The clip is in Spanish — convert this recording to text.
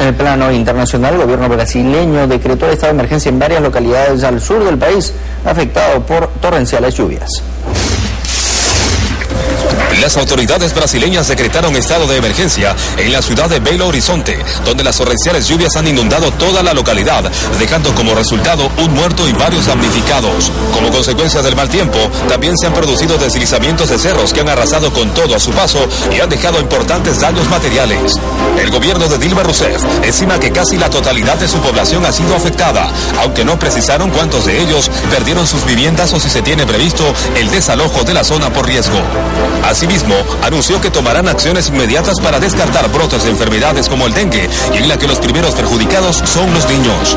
En el plano internacional, el gobierno brasileño decretó el estado de emergencia en varias localidades al sur del país, afectado por torrenciales lluvias. Las autoridades brasileñas decretaron estado de emergencia en la ciudad de Belo Horizonte, donde las torrenciales lluvias han inundado toda la localidad, dejando como resultado un muerto y varios damnificados. Como consecuencia del mal tiempo, también se han producido deslizamientos de cerros que han arrasado con todo a su paso y han dejado importantes daños materiales. El gobierno de Dilma Rousseff estima que casi la totalidad de su población ha sido afectada, aunque no precisaron cuántos de ellos perdieron sus viviendas o si se tiene previsto el desalojo de la zona por riesgo. Asimismo, anunció que tomarán acciones inmediatas para descartar brotes de enfermedades como el dengue y en la que los primeros perjudicados son los niños.